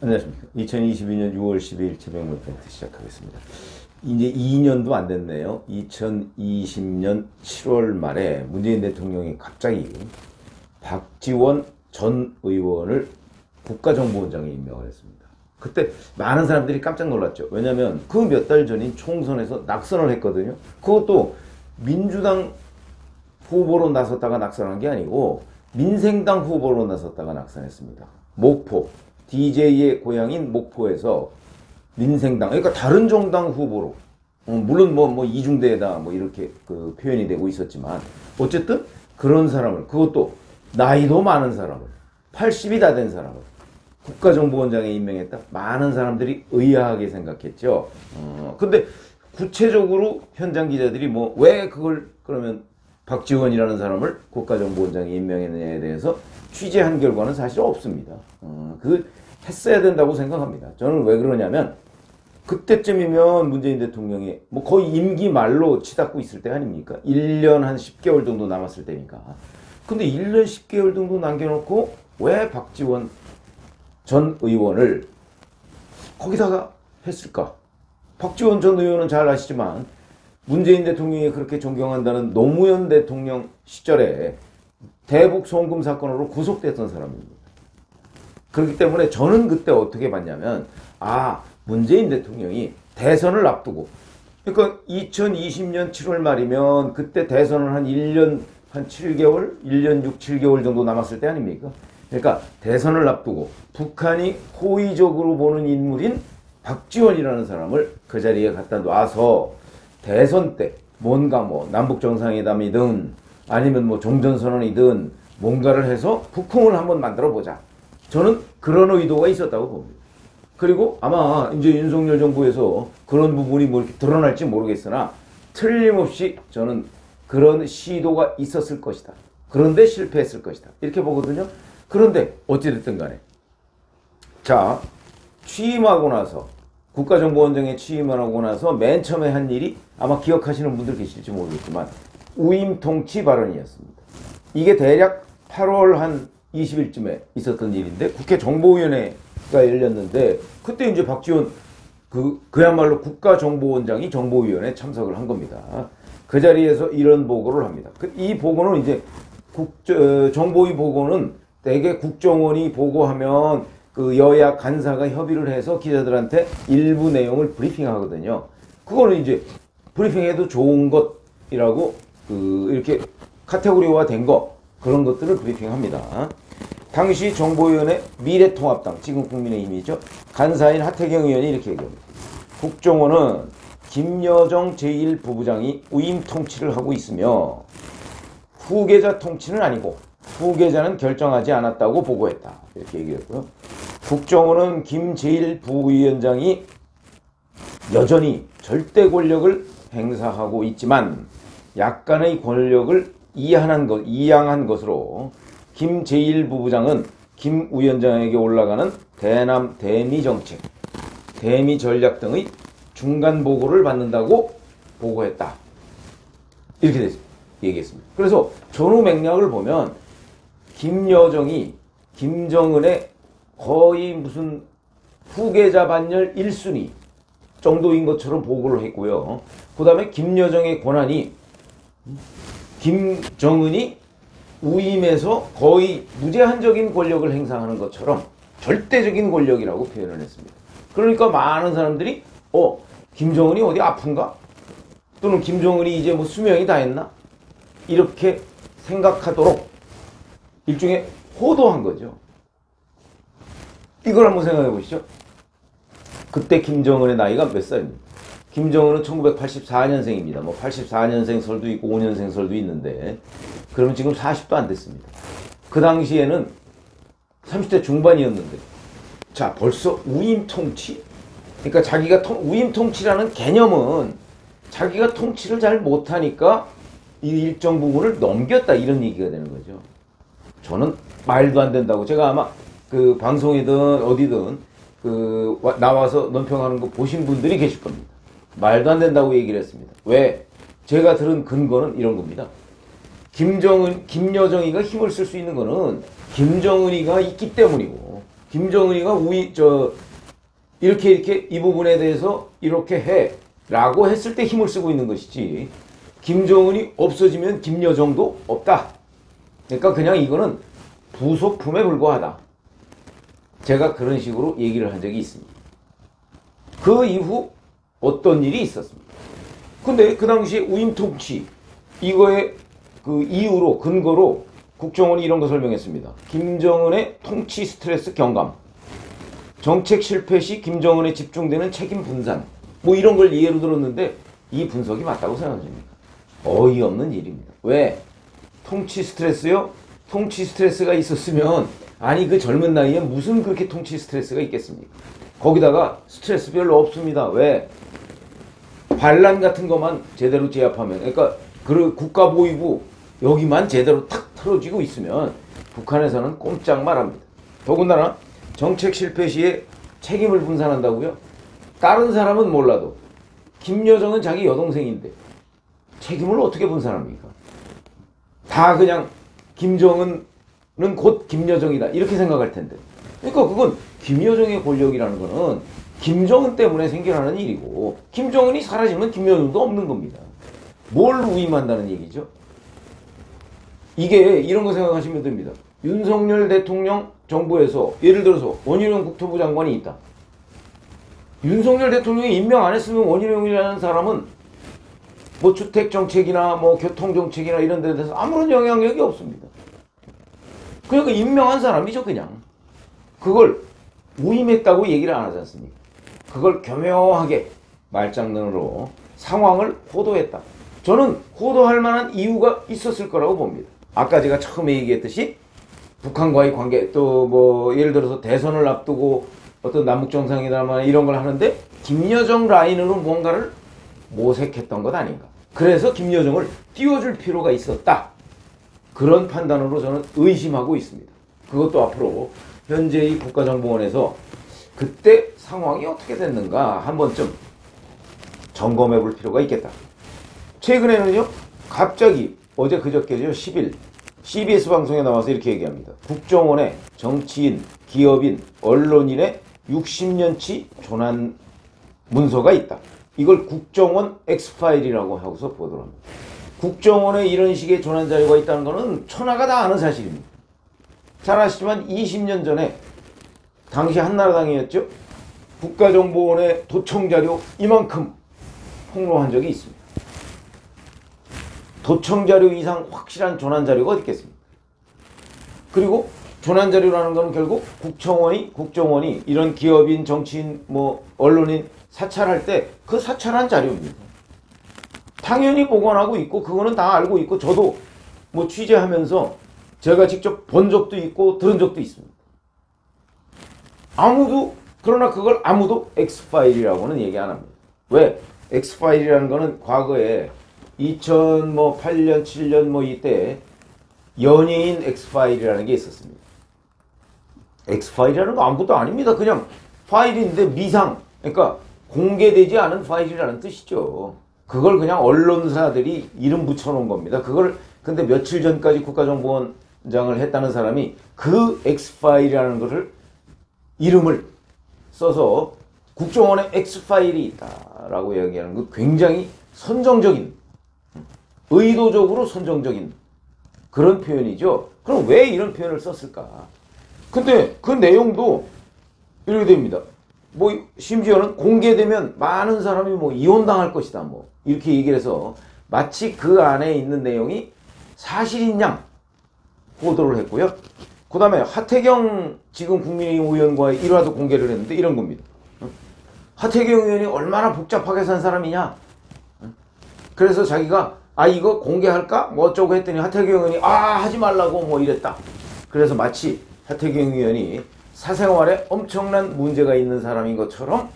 안녕하십니까. 2022년 6월 12일 최병문 멘트 시작하겠습니다. 이제 2년도 안 됐네요. 2020년 7월 말에 문재인 대통령이 갑자기 박지원 전 의원을 국가정보원장에 임명을 했습니다. 그때 많은 사람들이 깜짝 놀랐죠. 왜냐하면 그 몇 달 전인 총선에서 낙선을 했거든요. 그것도 민주당 후보로 나섰다가 낙선한 게 아니고 민생당 후보로 나섰다가 낙선했습니다. 목포 DJ의 고향인 목포에서 민생당 그러니까 다른 정당 후보로 어, 물론 뭐, 뭐 이중대다 뭐 이렇게 그 표현이 되고 있었지만 어쨌든 그런 사람을 그것도 나이도 많은 사람을 80이 다 된 사람을 국가정보원장에 임명했다. 많은 사람들이 의아하게 생각했죠. 어, 근데 구체적으로 현장 기자들이 뭐 왜 그걸 그러면 박지원이라는 사람을 국가정보원장에 임명했느냐에 대해서 취재한 결과는 사실 없습니다. 어, 그 했어야 된다고 생각합니다. 저는 왜 그러냐면 그때쯤이면 문재인 대통령이 뭐 거의 임기 말로 치닫고 있을 때 아닙니까? 1년 한 10개월 정도 남았을 때니까. 근데 1년 10개월 정도 남겨놓고 왜 박지원 전 의원을 거기다가 했을까? 박지원 전 의원은 잘 아시지만 문재인 대통령이 그렇게 존경한다는 노무현 대통령 시절에 대북 송금 사건으로 구속됐던 사람입니다. 그렇기 때문에 저는 그때 어떻게 봤냐면 아 문재인 대통령이 대선을 앞두고 그러니까 2020년 7월 말이면 그때 대선을 한 1년 한 7개월, 1년 6, 7개월 정도 남았을 때 아닙니까? 그러니까 대선을 앞두고 북한이 호의적으로 보는 인물인 박지원이라는 사람을 그 자리에 갖다 놔서 대선 때 뭔가 뭐 남북 정상회담이든 아니면 뭐 종전선언이든 뭔가를 해서 북풍을 한번 만들어 보자. 저는 그런 의도가 있었다고 봅니다. 그리고 아마 이제 윤석열 정부에서 그런 부분이 뭐 이렇게 드러날지 모르겠으나 틀림없이 저는 그런 시도가 있었을 것이다. 그런데 실패했을 것이다. 이렇게 보거든요. 그런데 어찌됐든 간에 자 취임하고 나서 국가정보원장에 취임을 하고 나서 맨 처음에 한 일이 아마 기억하시는 분들 계실지 모르겠지만 우임통치 발언이었습니다. 이게 대략 8월 한 20일쯤에 있었던 일인데 국회 정보위원회가 열렸는데 그때 이제 박지원 그 그야말로 국가정보원장이 정보위원회 참석을 한 겁니다. 그 자리에서 이런 보고를 합니다. 그 이 보고는 이제 국 어, 정보위 보고는 대개 국정원이 보고하면 그 여야 간사가 협의를 해서 기자들한테 일부 내용을 브리핑하거든요. 그거는 이제 브리핑해도 좋은 것이라고 그 이렇게 카테고리화 된 거 그런 것들을 브리핑합니다. 당시 정보위원회 미래통합당 지금 국민의힘이죠. 간사인 하태경 의원이 이렇게 얘기합니다. 국정원은 김여정 제1부부장이 우임 통치를 하고 있으며 후계자 통치는 아니고 후계자는 결정하지 않았다고 보고했다. 이렇게 얘기했고요. 국정원은 김 제1부위원장이 여전히 절대 권력을 행사하고 있지만 약간의 권력을 이양한, 것, 이양한 것으로 김 제1부부장은 김 위원장에게 올라가는 대남 대미 정책, 대미 전략 등의 중간 보고를 받는다고 보고했다. 이렇게 됐, 얘기했습니다. 그래서 전후 맥락을 보면 김여정이 김정은의 거의 무슨 후계자 반열 1순위 정도인 것처럼 보고를 했고요. 그 다음에 김여정의 권한이 김정은이 우임에서 거의 무제한적인 권력을 행사하는 것처럼 절대적인 권력이라고 표현을 했습니다. 그러니까 많은 사람들이 어 김정은이 어디 아픈가? 또는 김정은이 이제 뭐 수명이 다 했나? 이렇게 생각하도록 일종의 호도한 거죠. 이걸 한번 생각해 보시죠. 그때 김정은의 나이가 몇 살입니까? 김정은은 1984년생입니다. 뭐 84년생 설도 있고 5년생 설도 있는데 그러면 지금 40도 안 됐습니다. 그 당시에는 30대 중반이었는데 자 벌써 우임 통치? 그러니까 자기가 통, 우임 통치라는 개념은 자기가 통치를 잘 못하니까 이 일정 부분을 넘겼다 이런 얘기가 되는 거죠. 저는 말도 안 된다고 제가 아마 그 방송이든 어디든 그 나와서 논평하는 거 보신 분들이 계실 겁니다. 말도 안 된다고 얘기를 했습니다. 왜? 제가 들은 근거는 이런 겁니다. 김정은, 김여정이가 힘을 쓸 수 있는 거는 김정은이가 있기 때문이고 김정은이가 우리 저 이렇게 이렇게 이 부분에 대해서 이렇게 해 라고 했을 때 힘을 쓰고 있는 것이지 김정은이 없어지면 김여정도 없다. 그러니까 그냥 이거는 부속품에 불과하다. 제가 그런 식으로 얘기를 한 적이 있습니다. 그 이후 어떤 일이 있었습니다. 근데 그 당시에 우임 통치 이거에 그 이유로 근거로 국정원이 이런 거 설명했습니다. 김정은의 통치 스트레스 경감, 정책 실패 시 김정은에 집중되는 책임 분산, 뭐 이런 걸 예로 들었는데 이 분석이 맞다고 생각합니다. 어이없는 일입니다. 왜? 통치 스트레스요? 통치 스트레스가 있었으면 아니 그 젊은 나이에 무슨 그렇게 통치 스트레스가 있겠습니까? 거기다가 스트레스 별로 없습니다. 왜? 반란 같은 것만 제대로 제압하면 그러니까 그 국가 보위부 여기만 제대로 탁 틀어지고 있으면 북한에서는 꼼짝 말합니다. 더군다나 정책 실패 시에 책임을 분산한다고요? 다른 사람은 몰라도 김여정은 자기 여동생인데 책임을 어떻게 분산합니까? 다 그냥 김정은은 곧 김여정이다 이렇게 생각할 텐데 그러니까 그건 김여정의 권력이라는 거는 김정은 때문에 생겨나는 일이고 김정은이 사라지면 김여정도 없는 겁니다. 뭘 위임한다는 얘기죠? 이게 이런 거 생각하시면 됩니다. 윤석열 대통령 정부에서 예를 들어서 원희룡 국토부 장관이 있다. 윤석열 대통령이 임명 안 했으면 원희룡이라는 사람은 뭐 주택 정책이나 뭐 교통 정책이나 이런 데 대해서 아무런 영향력이 없습니다. 그러니까 임명한 사람이죠, 그냥. 그걸 무임했다고 얘기를 안 하지 않습니까? 그걸 교묘하게 말장난으로 상황을 호도했다. 저는 호도할 만한 이유가 있었을 거라고 봅니다. 아까 제가 처음에 얘기했듯이 북한과의 관계 또 뭐 예를 들어서 대선을 앞두고 어떤 남북 정상회담이나 이런 걸 하는데 김여정 라인으로 뭔가를 모색했던 것 아닌가. 그래서 김여정을 띄워줄 필요가 있었다. 그런 판단으로 저는 의심하고 있습니다. 그것도 앞으로 현재 이 국가정보원에서 그때 상황이 어떻게 됐는가 한 번쯤 점검해 볼 필요가 있겠다. 최근에는요, 갑자기 어제 그저께죠, 10일 CBS 방송에 나와서 이렇게 얘기합니다. 국정원의 정치인, 기업인, 언론인의 60년치 조난 문서가 있다. 이걸 국정원 엑스파일이라고 하고서 보도를 합니다. 국정원에 이런 식의 조난 자료가 있다는 것은 천하가 다 아는 사실입니다. 잘 아시지만 20년 전에 당시 한나라당이었죠. 국가정보원의 도청 자료 이만큼 폭로한 적이 있습니다. 도청 자료 이상 확실한 조난 자료가 어디 있겠습니까? 그리고 조난 자료라는 것은 결국 국정원이 국정원이 이런 기업인, 정치인, 뭐 언론인 사찰할 때 그 사찰한 자료입니다. 당연히 보관하고 있고 그거는 다 알고 있고 저도 뭐 취재하면서 제가 직접 본 적도 있고 들은 적도 있습니다. 아무도 그러나 그걸 아무도 X파일이라고는 얘기 안 합니다. 왜? X파일이라는 거는 과거에 2008년, 뭐 7년 뭐 이때 연예인 X파일이라는 게 있었습니다. X파일이라는 거 아무것도 아닙니다. 그냥 파일인데 미상, 그러니까 공개되지 않은 파일이라는 뜻이죠. 그걸 그냥 언론사들이 이름 붙여놓은 겁니다. 그걸 근데 며칠 전까지 국가정보원장을 했다는 사람이 그 X파일이라는 것을 이름을 써서 국정원에 X파일이 있다라고 이야기하는 거 굉장히 선정적인 의도적으로 선정적인 그런 표현이죠. 그럼 왜 이런 표현을 썼을까? 근데 그 내용도 이렇게 됩니다. 뭐 심지어는 공개되면 많은 사람이 뭐 이혼당할 것이다 뭐 이렇게 얘기를 해서 마치 그 안에 있는 내용이 사실인 양 보도를 했고요. 그 다음에 하태경 지금 국민의힘 의원과의 일화도 공개를 했는데 이런 겁니다. 하태경 의원이 얼마나 복잡하게 산 사람이냐. 그래서 자기가 아 이거 공개할까? 뭐 어쩌고 했더니 하태경 의원이 아 하지 말라고 뭐 이랬다. 그래서 마치 하태경 의원이 사생활에 엄청난 문제가 있는 사람인 것처럼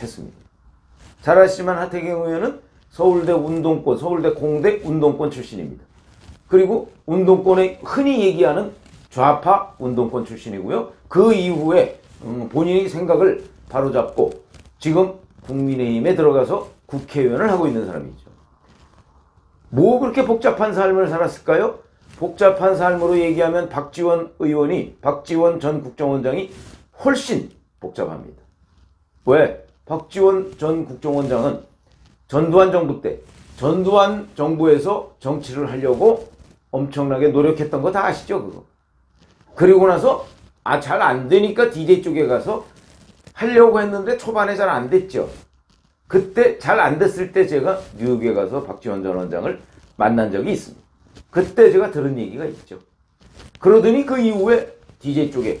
했습니다. 잘 아시지만 하태경 의원은 서울대 운동권, 서울대 공대 운동권 출신입니다. 그리고 운동권에 흔히 얘기하는 좌파 운동권 출신이고요. 그 이후에 음, 본인의 생각을 바로잡고 지금 국민의힘에 들어가서 국회의원을 하고 있는 사람이죠. 뭐 그렇게 복잡한 삶을 살았을까요? 복잡한 삶으로 얘기하면 박지원 의원이 박지원 전 국정원장이 훨씬 복잡합니다. 왜? 박지원 전 국정원장은 전두환 정부 때 전두환 정부에서 정치를 하려고 엄청나게 노력했던 거 다 아시죠? 그거. 그리고 나서 아 잘 안 되니까 DJ 쪽에 가서 하려고 했는데 초반에 잘 안 됐죠. 그때 잘 안 됐을 때 제가 뉴욕에 가서 박지원 전 원장을 만난 적이 있습니다. 그때 제가 들은 얘기가 있죠. 그러더니 그 이후에 DJ 쪽에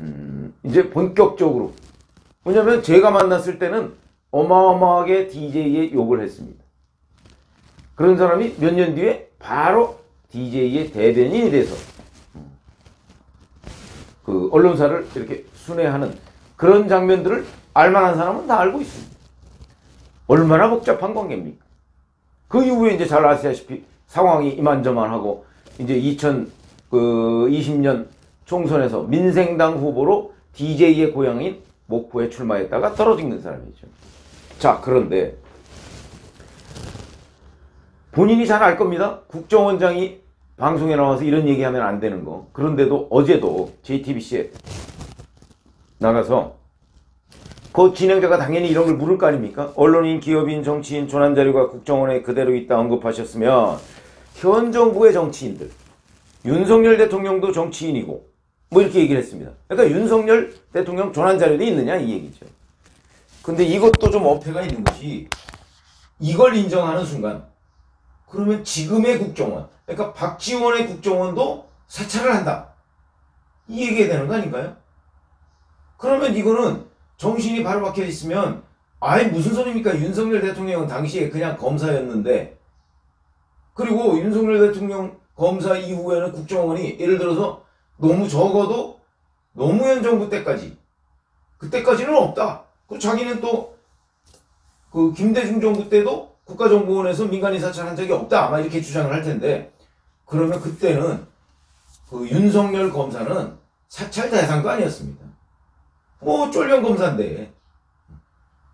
음, 이제 본격적으로 왜냐면 제가 만났을 때는 어마어마하게 DJ에 욕을 했습니다. 그런 사람이 몇 년 뒤에 바로 DJ의 대변인이 돼서 그 언론사를 이렇게 순회하는 그런 장면들을 알만한 사람은 다 알고 있습니다. 얼마나 복잡한 관계입니까? 그 이후에 이제 잘 아시다시피 상황이 이만저만하고 이제 2020년 총선에서 민생당 후보로 DJ의 고향인 목포에 출마했다가 떨어진 사람이죠. 자, 그런데 본인이 잘 알 겁니다. 국정원장이 방송에 나와서 이런 얘기하면 안 되는 거. 그런데도 어제도 JTBC에 나가서 그 진행자가 당연히 이런 걸 물을 거 아닙니까? 언론인, 기업인, 정치인, 조난 자료가 국정원에 그대로 있다 언급하셨으면 현 정부의 정치인들, 윤석열 대통령도 정치인이고 뭐 이렇게 얘기를 했습니다. 그러니까 윤석열 대통령 조난 자료도 있느냐 이 얘기죠. 근데 이것도 좀 어폐가 있는 것이 이걸 인정하는 순간 그러면 지금의 국정원, 그러니까 박지원의 국정원도 사찰을 한다. 이 얘기가 되는 거 아닌가요? 그러면 이거는 정신이 바로 박혀 있으면 아이 무슨 소리입니까? 윤석열 대통령은 당시에 그냥 검사였는데 그리고 윤석열 대통령 검사 이후에는 국정원이 예를 들어서 너무 적어도 노무현 정부 때까지 그때까지는 없다. 그 자기는 또 그 김대중 정부 때도 국가정보원에서 민간인 사찰한 적이 없다. 아마 이렇게 주장을 할 텐데 그러면 그때는 그 윤석열 검사는 사찰 대상도 아니었습니다. 뭐 쫄령 검사인데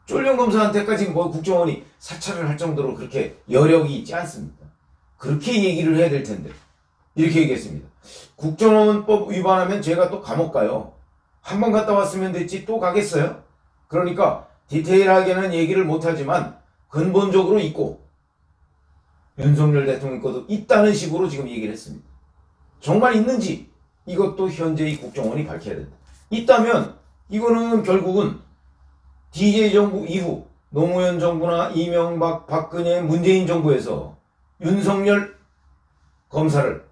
쫄령 검사한테까지 뭐 국정원이 사찰을 할 정도로 그렇게 여력이 있지 않습니다. 그렇게 얘기를 해야 될 텐데 이렇게 얘기했습니다. 국정원법 위반하면 제가 또 감옥 가요. 한 번 갔다 왔으면 됐지 또 가겠어요? 그러니까 디테일하게는 얘기를 못하지만 근본적으로 있고 윤석열 대통령 것도 있다는 식으로 지금 얘기를 했습니다. 정말 있는지 이것도 현재의 국정원이 밝혀야 된다. 있다면 이거는 결국은 DJ 정부 이후 노무현 정부나 이명박, 박근혜, 문재인 정부에서 윤석열 검사를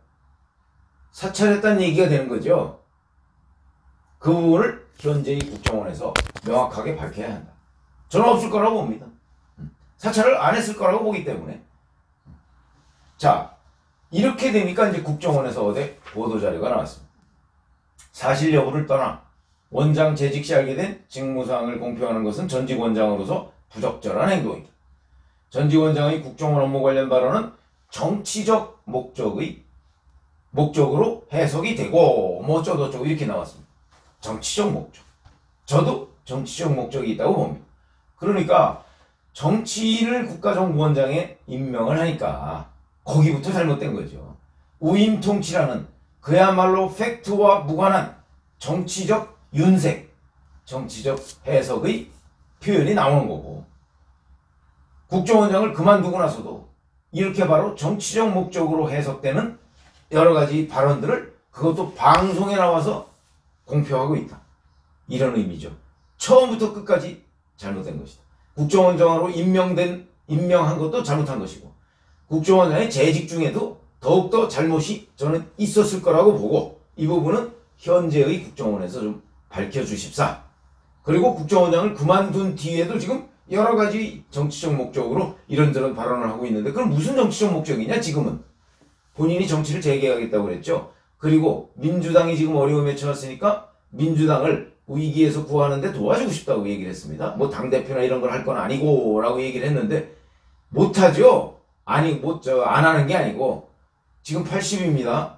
사찰했다는 얘기가 되는 거죠. 그 부분을 현재의 국정원에서 명확하게 밝혀야 한다. 저는 없을 거라고 봅니다. 사찰을 안 했을 거라고 보기 때문에. 자, 이렇게 되니까 이제 국정원에서 어제 보도자료가 나왔습니다. 사실 여부를 떠나 원장 재직 시 알게 된 직무사항을 공표하는 것은 전직 원장으로서 부적절한 행동이다. 전직 원장의 국정원 업무 관련 발언은 정치적 목적의 목적으로 해석이 되고 뭐 어쩌고 저쩌고 이렇게 나왔습니다. 정치적 목적. 저도 정치적 목적이 있다고 봅니다. 그러니까 정치인을 국가정보원장에 임명을 하니까 거기부터 잘못된 거죠. 우임통치라는 그야말로 팩트와 무관한 정치적 윤색, 정치적 해석의 표현이 나오는 거고 국정원장을 그만두고 나서도 이렇게 바로 정치적 목적으로 해석되는 여러 가지 발언들을 그것도 방송에 나와서 공표하고 있다. 이런 의미죠. 처음부터 끝까지 잘못된 것이다. 국정원장으로 임명된, 임명한 것도 잘못한 것이고, 국정원장의 재직 중에도 더욱더 잘못이 저는 있었을 거라고 보고, 이 부분은 현재의 국정원에서 좀 밝혀주십사. 그리고 국정원장을 그만둔 뒤에도 지금 여러 가지 정치적 목적으로 이런저런 발언을 하고 있는데, 그럼 무슨 정치적 목적이냐, 지금은? 본인이 정치를 재개하겠다고 그랬죠. 그리고 민주당이 지금 어려움에 처했으니까 민주당을 위기에서 구하는데 도와주고 싶다고 얘기를 했습니다. 뭐 당대표나 이런 걸 할 건 아니고 라고 얘기를 했는데 못하죠. 아니 못 저 안 하는 게 아니고 지금 80입니다.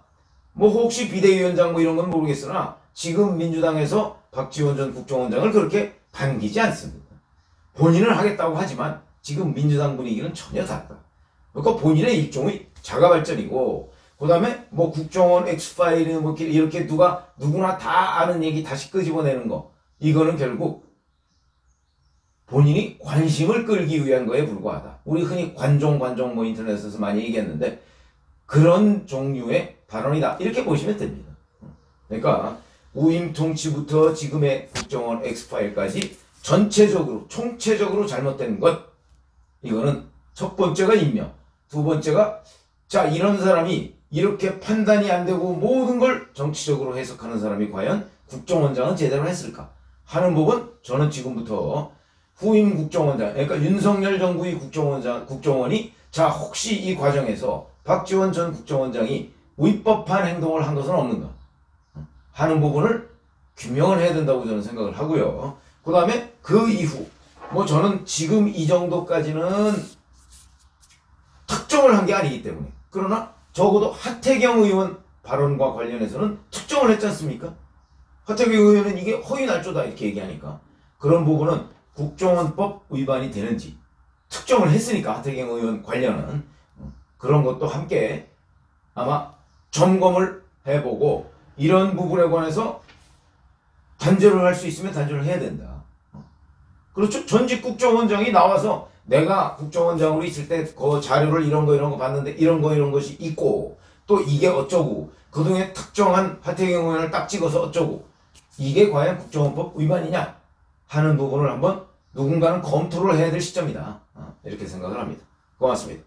뭐 혹시 비대위원장 뭐 이런 건 모르겠으나 지금 민주당에서 박지원 전 국정원장을 그렇게 반기지 않습니다. 본인은 하겠다고 하지만 지금 민주당 분위기는 전혀 다르다. 그러니까 본인의 일종의 자가 발전이고 그 다음에 뭐 국정원 엑스파일이 뭐 이렇게- 누가 누구나 다 아는 얘기 다시 끄집어내는 거 이거는 결국 본인이 관심을 끌기 위한 거에 불과하다. 우리 흔히 관종 관종 뭐 인터넷에서 많이 얘기했는데 그런 종류의 발언이다. 이렇게 보시면 됩니다. 그러니까 우임 통치부터 지금의 국정원 엑스파일까지 전체적으로 총체적으로 잘못된 것. 이거는 첫 번째가 임명, 두 번째가 자 이런 사람이 이렇게 판단이 안 되고 모든 걸 정치적으로 해석하는 사람이 과연 국정원장은 제대로 했을까? 하는 부분 저는 지금부터 후임 국정원장 그러니까 윤석열 정부의 국정원장 국정원이 자 혹시 이 과정에서 박지원 전 국정원장이 위법한 행동을 한 것은 없는가? 하는 부분을 규명을 해야 된다고 저는 생각을 하고요. 그 다음에 그 이후 뭐 저는 지금 이 정도까지는 특정을 한 게 아니기 때문에 그러나 적어도 하태경 의원 발언과 관련해서는 특정을 했지 않습니까? 하태경 의원은 이게 허위 날조다 이렇게 얘기하니까 그런 부분은 국정원법 위반이 되는지 특정을 했으니까 하태경 의원 관련은 그런 것도 함께 아마 점검을 해보고 이런 부분에 관해서 단죄를 할수 있으면 단죄를 해야 된다. 그렇죠. 전직 국정원장이 나와서 내가 국정원장으로 있을 때 그 자료를 이런 거 이런 거 봤는데 이런 거 이런 것이 있고 또 이게 어쩌고 그중에 특정한 하태경 의원을 딱 찍어서 어쩌고 이게 과연 국정원법 위반이냐 하는 부분을 한번 누군가는 검토를 해야 될 시점이다. 어, 이렇게 생각을 합니다. 고맙습니다.